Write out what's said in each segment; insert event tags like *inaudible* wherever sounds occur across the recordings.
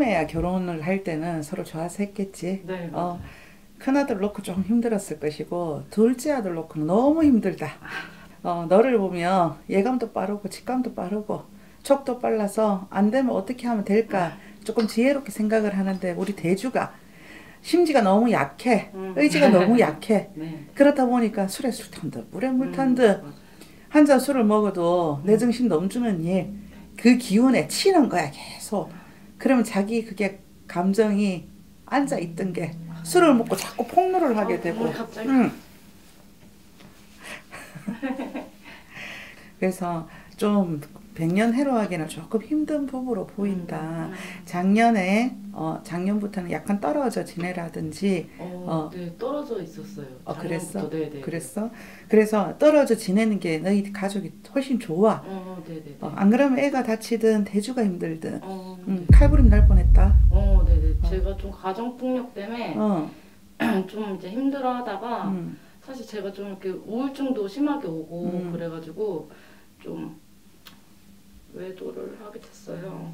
처음에야 결혼을 할 때는 서로 좋아서 했겠지. 네. 어, 큰 아들 놓고 좀 힘들었을 것이고 둘째 아들 놓고는 너무 힘들다. 어, 너를 보면 예감도 빠르고 직감도 빠르고 촉도 빨라서 안 되면 어떻게 하면 될까 조금 지혜롭게 생각을 하는데 우리 대주가 심지가 너무 약해 음. 의지가 너무 *laughs* 약해 네. 그렇다 보니까 술에 술 탄 듯 물에 물탄 음, 듯 맞아요. 한잔 술을 먹어도 내 정신 넘주는 일그 기운에 치는 거야 계속 그러면 자기 그게 감정이 앉아 있던 게 술을 먹고 자꾸 폭로를 하게 어, 되고 어, 갑자기. 응. *laughs* 그래서 좀 백년 해로하기는 조금 힘든 부부로 보인다. 음, 음. 작년에 어 작년부터는 약간 떨어져 지내라든지 어, 어. 네 떨어져 있었어요. 어, 그랬어? 작년부터, 네, 네. 그랬어. 그래서 떨어져 지내는 게 너희 가족이 훨씬 좋아. 어, 네, 네, 네. 어, 안 그러면 애가 다치든 대주가 힘들든 어, 음, 네. 칼부림 날 뻔했다. 어, 네, 네. 어. 제가 좀 가정 폭력 때문에 어, *clears throat* 좀 이제 힘들어하다가 음, 사실 제가 좀 이렇게 우울증도 심하게 오고 음. 그래가지고 좀 외도를 하게 됐어요.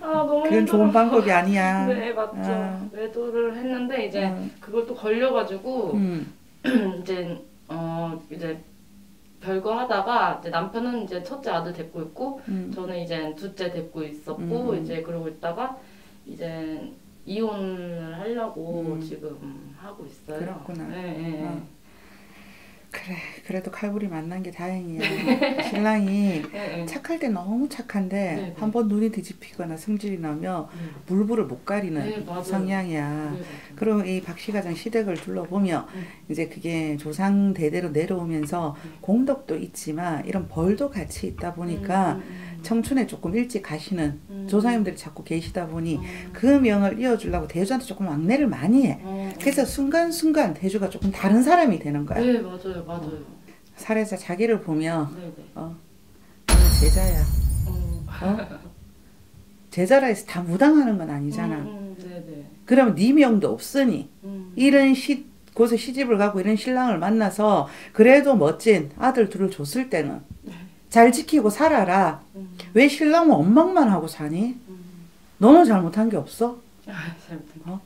아 너무 그건 힘들어. 좋은 방법이 아니야. *laughs* 네 맞죠. 아. 외도를 했는데 이제 어, 그걸 또 걸려가지고 음, *clears throat* 이제 어 이제 별거 하다가 이제 남편은 이제 첫째 아들 데리고 있고 음, 저는 이제 둘째 데리고 있었고 음. 이제 그러고 있다가 이제 이혼을 하려고 음. 지금 하고 있어요. 그렇구나. 네, 네, 네. 어. 그래, 그래도 칼부림 만난 게 다행이야. 신랑이 네, 네. 착할 때 너무 착한데 네, 네. 한번 눈이 뒤집히거나 성질이 나면 네. 물불을 못 가리는 네. 성향이야. 네. 그리고 이 박씨가정 시댁을 둘러보면 음. 이제 그게 조상 대대로 내려오면서 음. 공덕도 있지만 이런 벌도 같이 있다 보니까 음, 음, 청춘에 조금 일찍 가시는 음. 조상님들이 자꾸 계시다 보니 음. 그 명을 이어주려고 대주한테 조금 왕래를 많이 해. 어, 그래서 순간순간 대주가 조금 다른 사람이 되는 거야. 네 맞아요 맞아요. 살에서 자기를 보면 네, 네. 어, 제자야. 어. 어? 제자라 해서 다 무당하는 건 아니잖아. 음, 음, 네, 네. 그러면 네 명도 없으니 음. 이런 시 곳에 시집을 가고 이런 신랑을 만나서 그래도 멋진 아들 둘을 줬을 때는 잘 지키고 살아라. 음. 왜 신랑은 원망만 하고 사니? 음. 너는 잘못한 게 없어? 아, 잘못한 거. 어?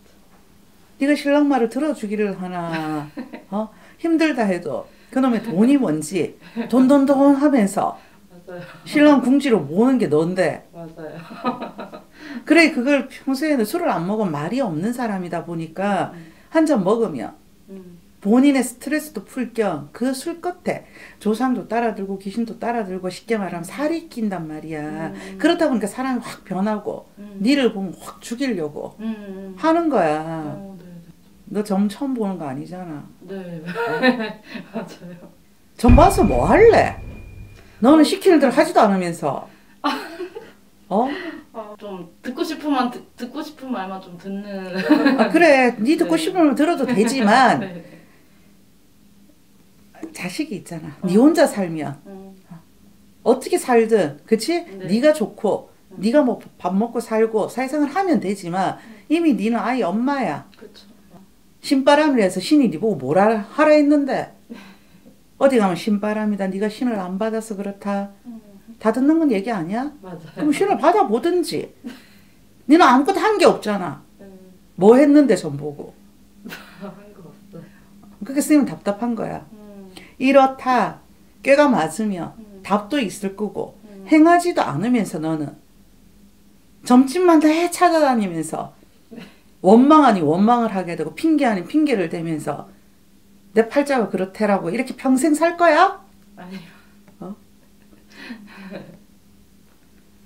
네가 신랑 말을 들어주기를 하나 어? 힘들다 해도 그놈의 돈이 뭔지 돈돈돈 하면서 맞아요 신랑 궁지로 모는 게 넌데 맞아요. 그래 그걸 평소에는 술을 안 먹으면 말이 없는 사람이다 보니까 한잔 먹으면 음. 본인의 스트레스도 풀 겸 그 술 끝에 조상도 따라들고 귀신도 따라들고 쉽게 말하면 살이 낀단 말이야 음. 그렇다 보니까 사람이 확 변하고 음. 니를 보면 확 죽이려고 음, 음. 하는 거야 어, 네, 너점 처음 보는 거 아니잖아 네. 네. *laughs* 맞아요. 점 봐서 뭐 할래? 너는 시키는 대로 하지도 않으면서 *laughs* 어? 아, 좀 듣고 싶으면 듣, 듣고 싶은 말만 좀 듣는. 아, 그래 네 듣고 네. 싶으면 들어도 되지만 *laughs* 네. 자식이 있잖아 어. 네 혼자 살면 음. 어떻게 살든 그치? 네. 네가 좋고 음. 네가 뭐 밥 먹고 살고 사회생활 하면 되지만 이미 네는 아이 엄마야 그렇죠. 신바람을 해서 신이 네 보고 뭐라 하라 했는데 *laughs* 어디 가면 신바람이다 네가 신을 안 받아서 그렇다 음. 다 듣는 건 얘기 아니야? 맞아요. 그럼 신을 받아보든지 *laughs* 너는 아무것도 한 게 없잖아 음. 뭐 했는데 전 보고 *laughs* 한거 없어. 그게 스님은 답답한 거야 음. 이렇다 꾀가 맞으면 음. 답도 있을 거고 음. 행하지도 않으면서 너는 점집만 다 찾아다니면서 원망 아니 원망을 하게 되고 핑계 아닌 핑계를 대면서 내 팔자가 그렇대라고 이렇게 평생 살 거야? 아니요.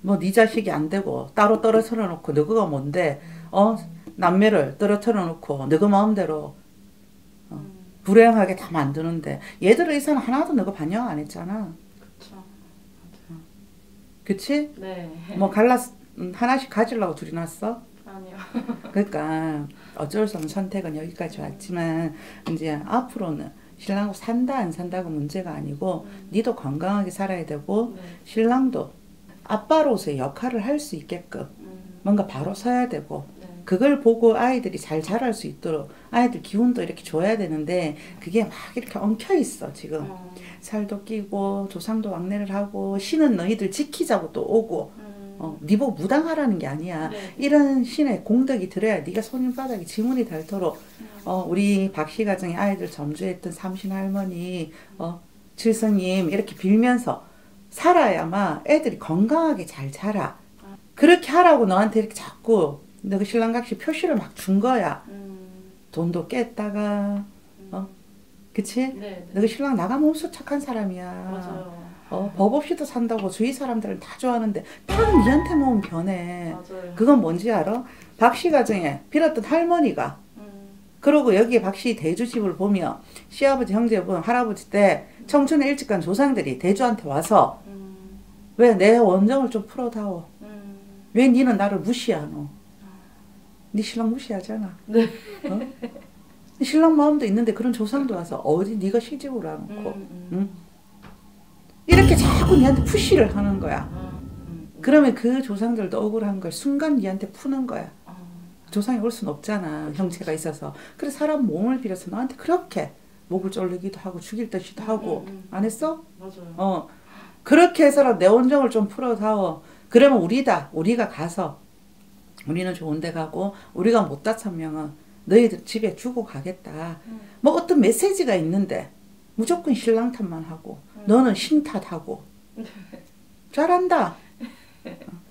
뭐네 자식이 안 되고 따로 떨어뜨려 놓고 너가 뭔데 어 남매를 떨어뜨려 놓고 너가 마음대로 어, 음. 불행하게 다 만드는데 얘들 의사는 하나도 너가 반영 안 했잖아 그렇죠. 그치? 네. 뭐 갈라스 음, 하나씩 가지려고 둘이 났어? 아니요. 그러니까 *laughs* 어쩔 수 없는 선택은 여기까지 왔지만 이제 앞으로는 신랑하고 산다 안 산다가 문제가 아니고 음. 니도 건강하게 살아야 되고 네. 신랑도 아빠로서의 역할을 할 수 있게끔 음. 뭔가 바로 서야 되고 네. 그걸 보고 아이들이 잘 자랄 수 있도록 아이들 기운도 이렇게 줘야 되는데 그게 막 이렇게 엉켜 있어 지금 어. 살도 끼고 조상도 왕래를 하고 신은 너희들 지키자고 또 오고 음. 어, 네 보고 무당하라는 게 아니야. 네. 이런 신의 공덕이 들어야 네가 손바닥에 지문이 닳도록 음. 어, 우리 박씨 가정의 아이들 점주했던 삼신 할머니, 어, 칠성님 이렇게 빌면서 살아야만 애들이 건강하게 잘 자라. 그렇게 하라고 너한테 이렇게 자꾸 너그 신랑각시 표시를 막 준 거야. 음. 돈도 깼다가, 어, 그치? 네. 네. 너그 신랑 나가면 없어 착한 사람이야. 맞아요. 어, 법 없이도 산다고 주위 사람들은 다 좋아하는데 딱 니한테 모은 변해. 맞아요. 그건 뭔지 알아? 박씨 가정에 빌었던 할머니가 음. 그러고 여기에 박씨 대주집을 보면 시아버지 형제분 할아버지 때 청춘에 일찍 간 조상들이 대주한테 와서 음. 왜내 원정을 좀 풀어다오 음. 왜 니는 나를 무시하노 니 신랑 무시하잖아 네. 어? 니 신랑 마음도 있는데 그런 조상도 와서 어디 니가 시집을 안 음. 놓고 음. 응? 이렇게 자꾸 니한테 푸시를 하는 거야 아. 음. 그러면 그 조상들도 억울한 걸 순간 니한테 푸는 거야 아. 조상이 올 수는 없잖아 형체가 있어서 그래서 사람 몸을 빌어서 너한테 그렇게 목을 졸리기도 하고 죽일 듯이도 하고 음, 음, 음. 안 했어? 맞아요. 어 그렇게 해서라도 내 원정을 좀 풀어다오 그러면 우리다 우리가 가서 우리는 좋은 데 가고 우리가 못 다천명은 너희들 집에 주고 가겠다 음. 뭐 어떤 메시지가 있는데 무조건 신랑 탓만 하고 음. 너는 신 탓하고 *laughs* 잘한다 어.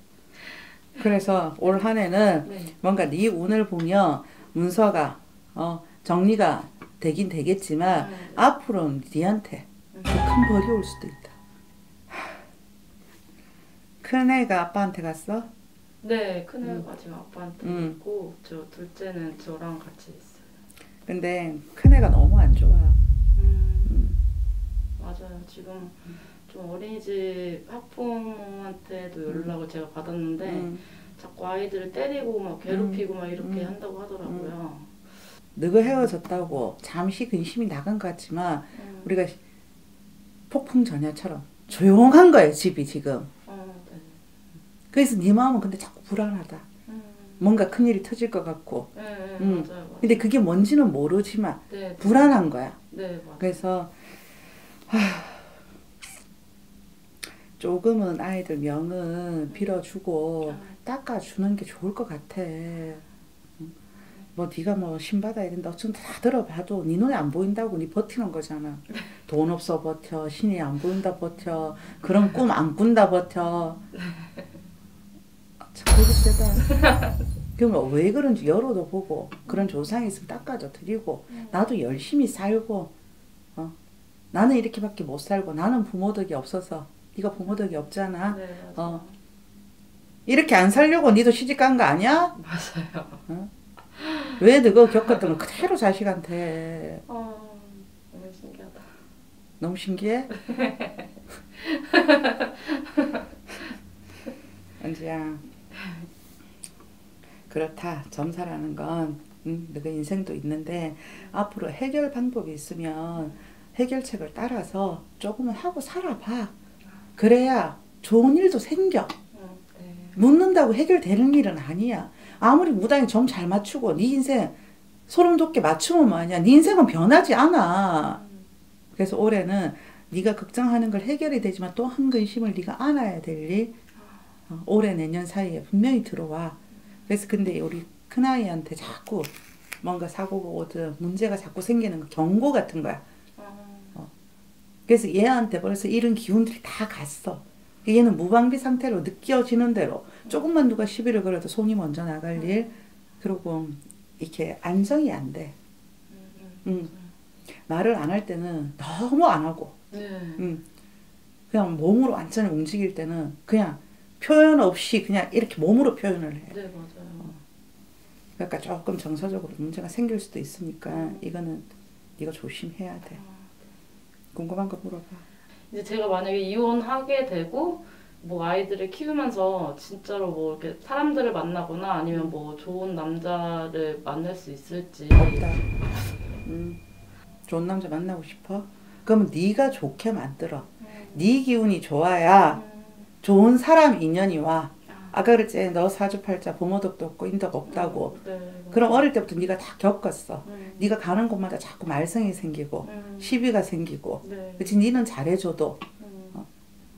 그래서 올 한 해는 네. 뭔가 네 운을 보면 문서가 어, 정리가 되긴 되겠지만 음. 앞으로는 니한테 음. 큰 벌이 올 수도 있다. 큰 애가 아빠한테 갔어? 네, 큰애가 지금 아빠한테 음. 있고 저 둘째는 저랑 같이 있어요. 근데 큰애가 너무 안 좋아. 음. 음. 맞아요. 지금 좀 어린이집 학부모한테도 연락을 제가 받았는데 음. 자꾸 아이들을 때리고 막 괴롭히고 막 이렇게 음. 한다고 하더라고요. 너가 헤어졌다고 잠시 근심이 나간 것 같지만 음. 우리가 폭풍 전야처럼 조용한 거예요 집이 지금. 그래서 네 마음은 근데 자꾸 불안하다. 음. 뭔가 큰 일이 터질 것 같고. 네, 네, 음. 맞아요. 맞아요. 근데 그게 뭔지는 모르지만 네, 네. 불안한 거야. 네, 맞아요. 그래서 하, 조금은 아이들 명은 빌어주고 닦아주는 게 좋을 것 같아. 응? 뭐 네가 뭐 신받아야 된다 어쩐 다 들어봐도 네 눈에 안 보인다고 네 버티는 거잖아. 돈 없어 버텨 신이 안 보인다 버텨 그런 꿈 안 꾼다 버텨. *laughs* 아, 참 고집세다. 그러면 왜 그런지 열어도 보고 그런 조상이 있으면 닦아줘 드리고 나도 열심히 살고 어? 나는 이렇게밖에 못 살고 나는 부모 덕이 없어서 네가 부모 덕이 없잖아. 네. 어. 이렇게 안 살려고 니도 시집 간 거 아니야? 맞아요. 왜 너가 겪었던 거 그대로 자식한테 어, 너무 신기하다. 너무 신기해? *laughs* *laughs* 은지야 그렇다 점사라는 건 응, 너가 인생도 있는데 앞으로 해결 방법이 있으면 해결책을 따라서 조금은 하고 살아봐 그래야 좋은 일도 생겨 음, 네. 묻는다고 해결되는 일은 아니야. 아무리 무당이 점 잘 맞추고 네 인생 소름 돋게 맞추면 뭐하냐. 네 인생은 변하지 않아. 음, 그래서 올해는 네가 걱정하는 걸 해결이 되지만 또 한 근심을 네가 안아야 될 일. 어, 올해 내년 사이에 분명히 들어와. 그래서 근데 우리 큰아이한테 자꾸 뭔가 사고 보거든 문제가 자꾸 생기는 거 경고 같은 거야. 어, 그래서 얘한테 벌써 이런 기운들이 다 갔어. 얘는 무방비 상태로 느껴지는 대로 조금만 누가 시비를 걸어도 손이 먼저 나갈 일 그리고 이렇게 안정이 안 돼. 음, 음. 말을 안 할 때는 너무 안 하고 네. 음. 그냥 몸으로 완전히 움직일 때는 그냥 표현 없이 그냥 이렇게 몸으로 표현을 해. 네, 맞아요. 그러니까 조금 정서적으로 문제가 생길 수도 있으니까 이거는 네가 조심해야 돼. 궁금한 거 물어봐. 이제 제가 만약에 이혼하게 되고 뭐 아이들을 키우면서 진짜로 뭐 이렇게 사람들을 만나거나 아니면 뭐 좋은 남자를 만날 수 있을지 없다. 음. 좋은 남자 만나고 싶어? 그러면 네가 좋게 만들어. 네 기운이 좋아야 음, 좋은 사람 인연이 와. 아까 그랬지 너 사주팔자 부모덕도 없고 인덕 없다고. 네, 맞아요. 그럼 어릴 때부터 네가 다 겪었어. 음, 네가 가는 곳마다 자꾸 말썽이 생기고 음, 시비가 생기고. 네. 그치 니는 잘해줘도 음, 어.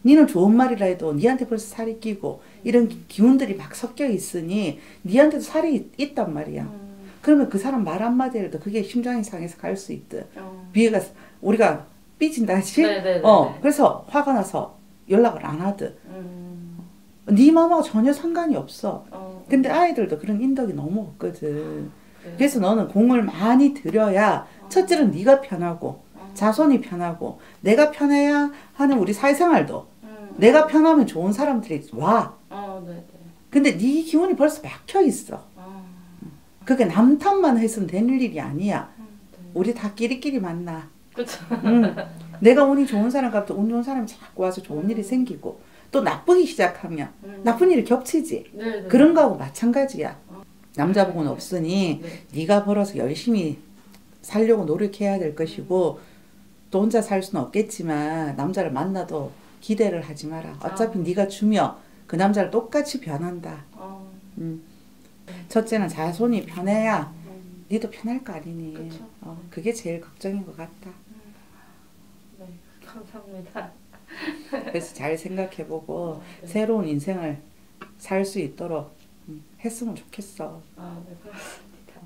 니는 좋은 말이라 해도 니한테 벌써 살이 끼고 이런 기- 기운들이 막 섞여 있으니 니한테도 살이 있- 있단 말이야. 음, 그러면 그 사람 말 한마디라도 그게 심장이 상해서 갈 수 있듯. 어. 비애가 우리가 삐진다 하지? 네네네. 어, 그래서 화가 나서 연락을 안 하듯. 음, 네 마음하고 전혀 상관이 없어. 어. 근데 아이들도 그런 인덕이 너무 없거든. 네. 그래서 너는 공을 많이 들여야 첫째는 네가 편하고 어. 자손이 편하고 내가 편해야 하는 우리 사회생활도 음. 내가 편하면 좋은 사람들이 와. 어, 네네. 근데 네 기운이 벌써 막혀 있어. 어, 그게 남 탓만 해서는 되는 일이 아니야. 음, 네. 우리 다 끼리끼리 만나. 그쵸. 응. *laughs* 내가 운이 좋은 사람 같도 운 좋은 사람이 자꾸 와서 좋은 일이 생기고 또 나쁘기 시작하면 음. 나쁜 일이 겹치지. 네네. 그런 거하고 마찬가지야. 어. 남자 복은 없으니 네. 네가 벌어서 열심히 살려고 노력해야 될 것이고 또 혼자 살 수는 없겠지만 남자를 만나도 기대를 하지 마라. 어차피 아. 네가 주며 그 남자를 똑같이 변한다. 어, 음. 첫째는 자손이 편해야 음, 니도 편할 거 아니니. 어, 그게 제일 걱정인 것 같다. 네. 감사합니다. 그래서 잘 생각해보고 네. 새로운 인생을 살 수 있도록 음, 했으면 좋겠어. 아, 네, 그렇습니다.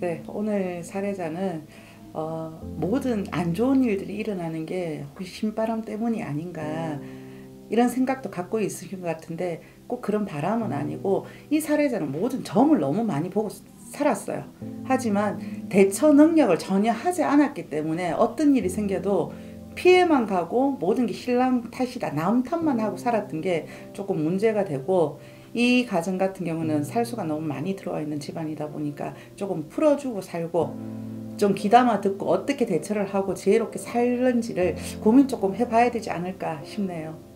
네, 오늘 사례자는 어, 모든 안 좋은 일들이 일어나는 게 혹시 신바람 때문이 아닌가 이런 생각도 갖고 있으신 것 같은데 꼭 그런 바람은 아니고 이 사례자는 모든 점을 너무 많이 보고 살았어요. 하지만 대처 능력을 전혀 하지 않았기 때문에 어떤 일이 생겨도 피해만 가고 모든 게 신랑 탓이다 남 탓만 하고 살았던 게 조금 문제가 되고 이 가정 같은 경우는 살수가 너무 많이 들어와 있는 집안이다 보니까 조금 풀어주고 살고 좀 귀담아 듣고 어떻게 대처를 하고 지혜롭게 살는지를 고민 조금 해봐야 되지 않을까 싶네요.